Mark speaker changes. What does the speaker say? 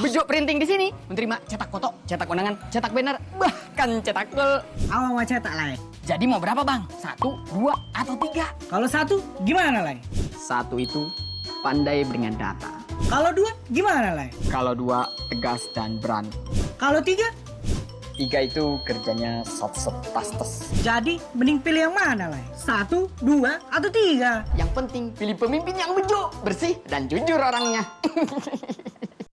Speaker 1: Bejo printing di sini menerima cetak foto, cetak undangan, cetak banner, bahkan cetak gol.
Speaker 2: Awang mau cetak lain.
Speaker 1: Jadi mau berapa bang? Satu, dua, atau tiga?
Speaker 2: Kalau satu gimana lain?
Speaker 1: Satu itu pandai dengan data.
Speaker 2: Kalau dua gimana lain?
Speaker 1: Kalau dua tegas dan berani.
Speaker 2: Kalau tiga?
Speaker 1: Tiga itu kerjanya soft sop tas tas.
Speaker 2: Jadi mending pilih yang mana lain? Satu, dua, atau tiga?
Speaker 1: Yang penting pilih pemimpin yang bejo, bersih dan jujur orangnya.